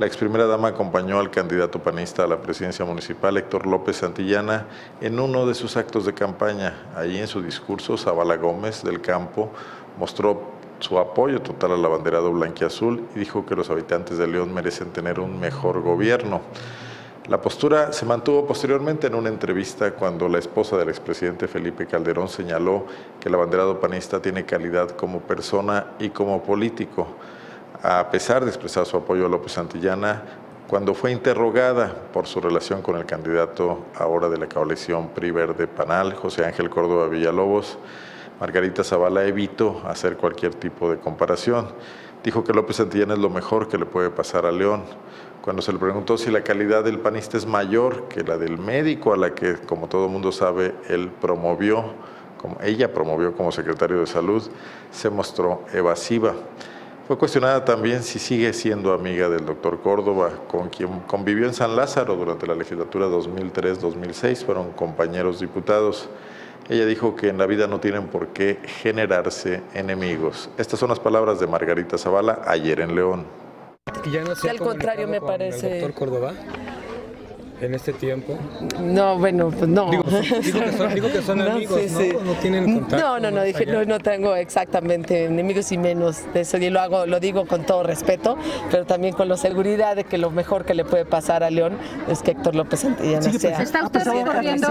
La ex primera dama acompañó al candidato panista a la presidencia municipal, Héctor López Santillana, en uno de sus actos de campaña. Allí en su discurso, Zabala Gómez del Campo mostró su apoyo total al abanderado blanquiazul y dijo que los habitantes de León merecen tener un mejor gobierno. La postura se mantuvo posteriormente en una entrevista cuando la esposa del expresidente Felipe Calderón señaló que el abanderado panista tiene calidad como persona y como político a pesar de expresar su apoyo a López Santillana, cuando fue interrogada por su relación con el candidato ahora de la coalición PRI Verde Panal, José Ángel Córdoba Villalobos, Margarita Zavala evitó hacer cualquier tipo de comparación. Dijo que López Santillana es lo mejor que le puede pasar a León. Cuando se le preguntó si la calidad del panista es mayor que la del médico a la que, como todo mundo sabe, él promovió, como ella promovió como secretario de salud, se mostró evasiva. Fue cuestionada también si sigue siendo amiga del doctor Córdoba, con quien convivió en San Lázaro durante la legislatura 2003-2006, fueron compañeros diputados. Ella dijo que en la vida no tienen por qué generarse enemigos. Estas son las palabras de Margarita Zavala ayer en León. Y ya no al contrario me parece. El doctor Córdoba en este tiempo? No, bueno, pues no. Digo, que son, amigos, ¿no? ¿no? tienen contacto. No, no, no, dije, no, no, tengo exactamente enemigos y menos de eso. Y lo hago, lo digo con todo respeto, pero también con la seguridad de que lo mejor que le puede pasar a León es que Héctor López Santillana sea. ¿Está usted recorriendo